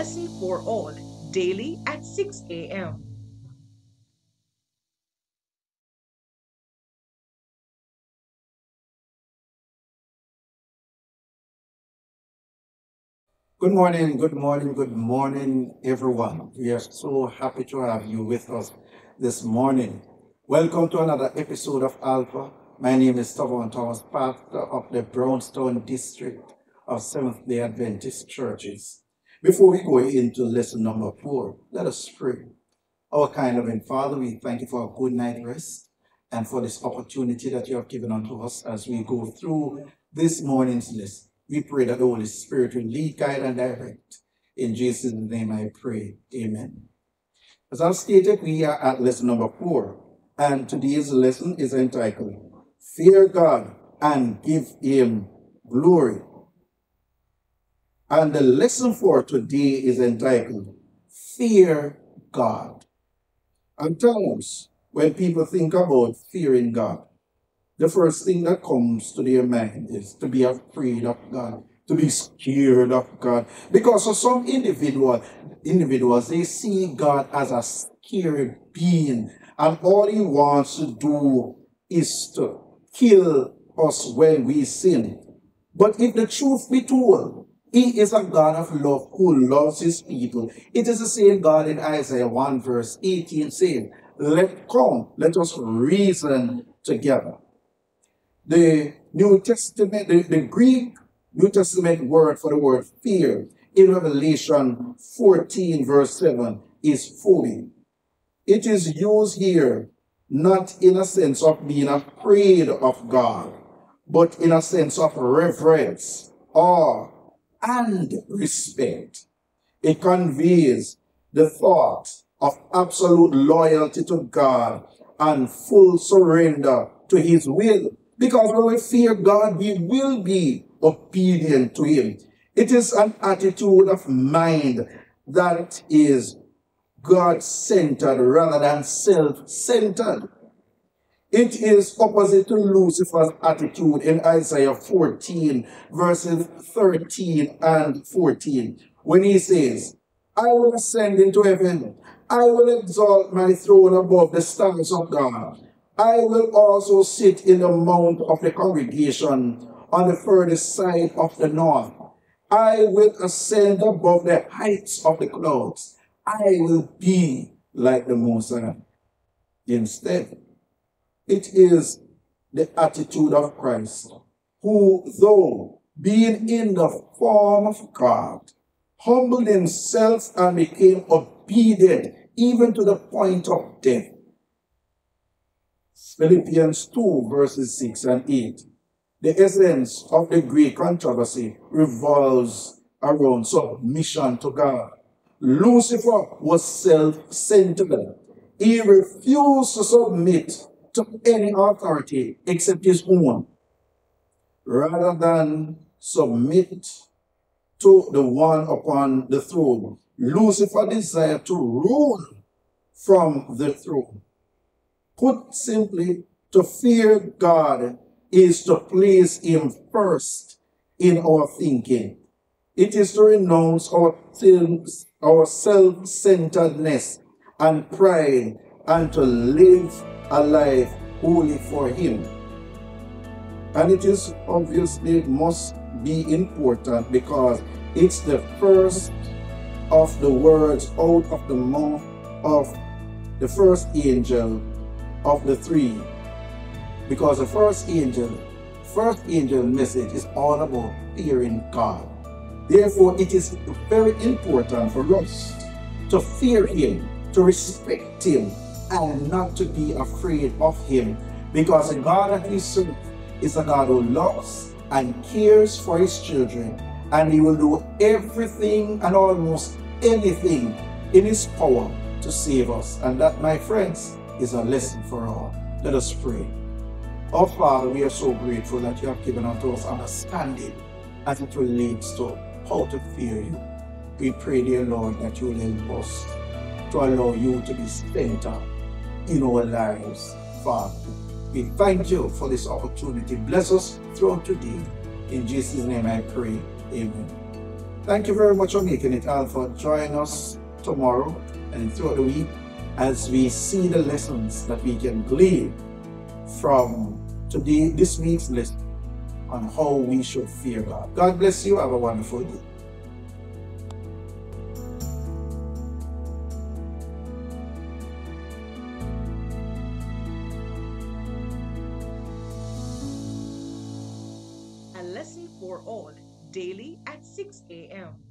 for All, daily at 6 a.m. Good morning, good morning, good morning, everyone. We are so happy to have you with us this morning. Welcome to another episode of ALFA. My name is Tavauhn Thomas, pastor of the Brown's Town District of Seventh day Adventist Churches. Before we go into lesson number four, let us pray. Our kind loving Father, we thank you for a good night rest and for this opportunity that you have given unto us as we go through this morning's lesson. We pray that the Holy Spirit will lead, guide, and direct. In Jesus' name I pray. Amen. As I've stated, we are at lesson number four, and today's lesson is entitled Fear God and Give Him Glory. And the lesson for today is entitled Fear God. And times when people think about fearing God, the first thing that comes to their mind is to be afraid of God, to be scared of God. Because for some individual, individuals, they see God as a scary being, and all he wants to do is to kill us when we sin. But if the truth be told, he is a God of love who loves his people. It is the same God in Isaiah 1 verse 18 saying, Let come, let us reason together the New Testament, the, the Greek New Testament word for the word fear in Revelation 14, verse 7 is phobia. It is used here not in a sense of being afraid of God, but in a sense of reverence, awe, and respect. It conveys the thought of absolute loyalty to God and full surrender to His will because when we fear God, we will be obedient to Him. It is an attitude of mind that is God centered rather than self centered. It is opposite to Lucifer's attitude in Isaiah 14, verses 13 and 14, when he says, I will ascend into heaven, I will exalt my throne above the stars of God. I will also sit in the mount of the congregation on the furthest side of the north. I will ascend above the heights of the clouds. I will be like the Most. Instead, it is the attitude of Christ, who, though being in the form of God, humbled himself and became obedient even to the point of death Philippians 2, verses 6 and 8. The essence of the great controversy revolves around submission to God. Lucifer was self-centered. He refused to submit to any authority except his own, rather than submit to the one upon the throne. Lucifer desired to rule from the throne. Put simply, to fear God is to place Him first in our thinking. It is to renounce our, things, our self centeredness and pride and to live a life wholly for Him. And it is obviously must be important because it's the first of the words out of the mouth of the first angel of the three. Because the first angel, first angel message is all about fearing God. Therefore, it is very important for us to fear Him, to respect Him, and not to be afraid of Him. Because the God that we serve is a God who loves and cares for His children, and He will do everything and almost anything in His power to save us. And that, my friends, is a lesson for all. Let us pray. Our Father, we are so grateful that you have given unto us understanding as it relates to how to fear you. We pray, dear Lord, that you will help us to allow you to be center in our lives, Father. We thank you for this opportunity. Bless us throughout today. In Jesus' name I pray. Amen. Thank you very much for making it, ALFA. Join us tomorrow and throughout the week as we see the lessons that we can glean from today, this week's lesson on how we should fear God. God bless you. Have a wonderful day. Lesson for all daily at 6 a.m.